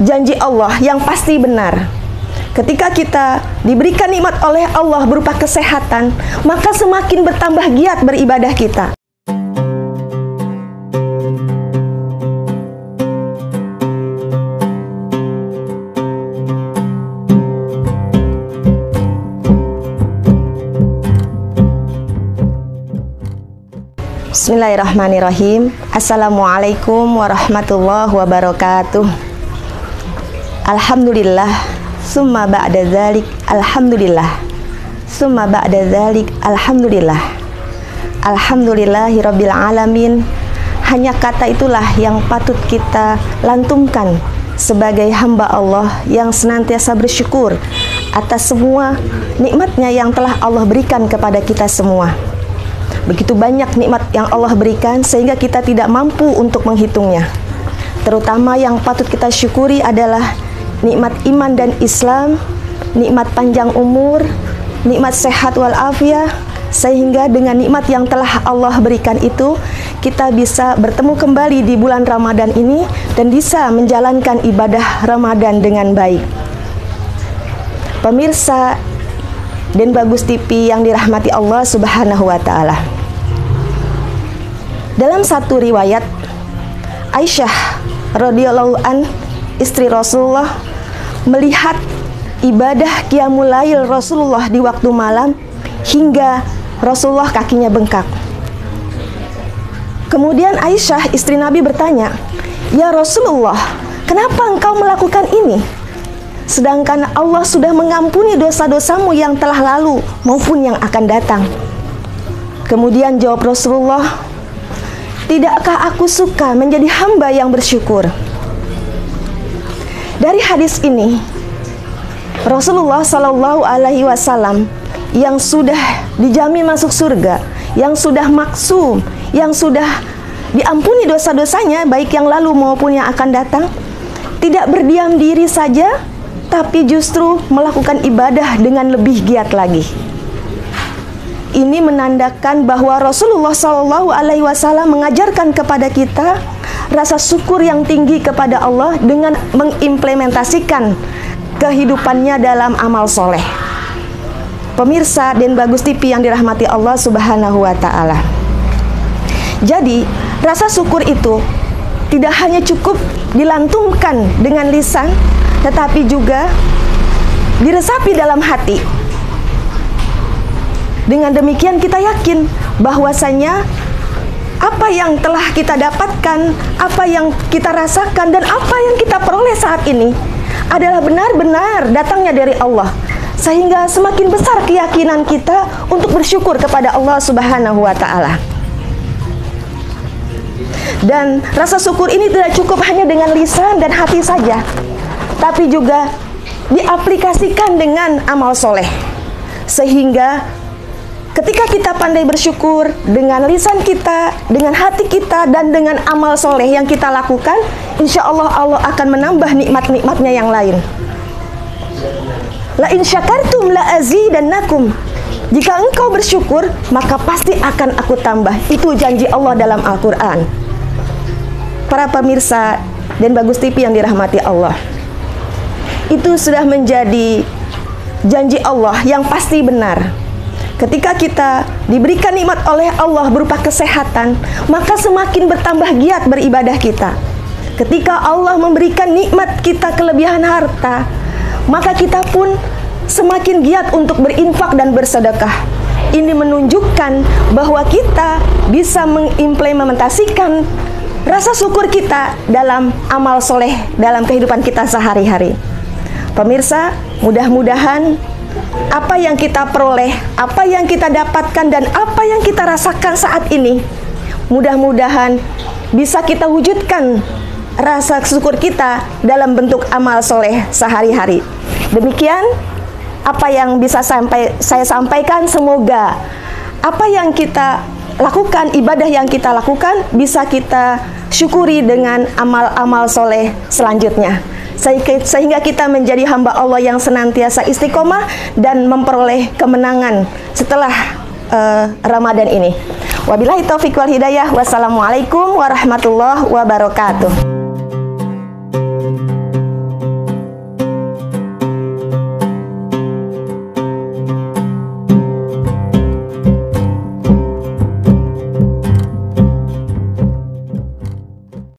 janji Allah yang pasti benar. Ketika kita diberikan nikmat oleh Allah berupa kesehatan, maka semakin bertambah giat beribadah kita. Bismillahirrahmanirrahim Assalamualaikum warahmatullahi wabarakatuh Alhamdulillah. Summa ba'da zalik Alhamdulillah. Summa ba'da zalik Alhamdulillah. Alhamdulillahi Rabbil Alamin. Hanya kata itulah yang patut kita lantumkan Sebagai hamba Allah yang senantiasa bersyukur Atas semua nikmatnya yang telah Allah berikan kepada kita semua. Begitu banyak nikmat yang Allah berikan sehingga kita tidak mampu untuk menghitungnya. Terutama yang patut kita syukuri adalah nikmat iman dan Islam, nikmat panjang umur, nikmat sehat walafiat, sehingga dengan nikmat yang telah Allah berikan itu kita bisa bertemu kembali di bulan Ramadan ini dan bisa menjalankan ibadah Ramadan dengan baik. Pemirsa dan Bagus TV yang dirahmati Allah Subhanahu wa taala. Dalam satu riwayat Aisyah radhiyallahu an istri Rasulullah melihat ibadah qiyamul lail Rasulullah di waktu malam hingga Rasulullah kakinya bengkak. Kemudian Aisyah istri Nabi bertanya, "Ya Rasulullah, kenapa engkau melakukan ini?" sedangkan Allah sudah mengampuni dosa-dosamu yang telah lalu maupun yang akan datang. Kemudian jawab Rasulullah, "Tidakkah aku suka menjadi hamba yang bersyukur?" Dari hadis ini, Rasulullah Shallallahu Alaihi Wasallam yang sudah dijamin masuk surga, yang sudah maksum, yang sudah diampuni dosa-dosanya, baik yang lalu maupun yang akan datang, tidak berdiam diri saja, tapi justru melakukan ibadah dengan lebih giat lagi. Ini menandakan bahwa Rasulullah Shallallahu Alaihi Wasallam mengajarkan kepada kita rasa syukur yang tinggi kepada Allah dengan mengimplementasikan kehidupannya dalam amal soleh. Pemirsa dan Bagus TV yang dirahmati Allah Subhanahu Wa Taala. Jadi rasa syukur itu tidak hanya cukup dilantunkan dengan lisan, tetapi juga diresapi dalam hati. Dengan demikian kita yakin bahwasanya apa yang telah kita dapatkan, apa yang kita rasakan dan apa yang kita peroleh saat ini adalah benar-benar datangnya dari Allah. Sehingga semakin besar keyakinan kita untuk bersyukur kepada Allah Subhanahu wa taala. Dan rasa syukur ini tidak cukup hanya dengan lisan dan hati saja, tapi juga diaplikasikan dengan amal soleh. Sehingga ketika kita pandai bersyukur dengan lisan kita, dengan hati kita, dan dengan amal soleh yang kita lakukan, insya Allah Allah akan menambah nikmat-nikmatnya yang lain. La in syakartum la azidannakum. Jika engkau bersyukur, maka pasti akan aku tambah. Itu janji Allah dalam Al-Quran. Para pemirsa dan Bagus TV yang dirahmati Allah itu sudah menjadi janji Allah yang pasti benar. Ketika kita diberikan nikmat oleh Allah berupa kesehatan, maka semakin bertambah giat beribadah kita. Ketika Allah memberikan nikmat kita kelebihan harta, maka kita pun semakin giat untuk berinfak dan bersedekah. Ini menunjukkan bahwa kita bisa mengimplementasikan rasa syukur kita dalam amal soleh dalam kehidupan kita sehari-hari. Pemirsa, mudah-mudahan apa yang kita peroleh, apa yang kita dapatkan dan apa yang kita rasakan saat ini, mudah-mudahan bisa kita wujudkan rasa syukur kita dalam bentuk amal soleh sehari-hari. Demikian apa yang bisa sampai saya sampaikan semoga apa yang kita lakukan ibadah yang kita lakukan bisa kita syukuri dengan amal-amal soleh selanjutnya sehingga kita menjadi hamba Allah yang senantiasa istiqomah dan memperoleh kemenangan setelah uh, Ramadan ini. Wabillahi taufiq wal hidayah. Wassalamualaikum warahmatullahi wabarakatuh.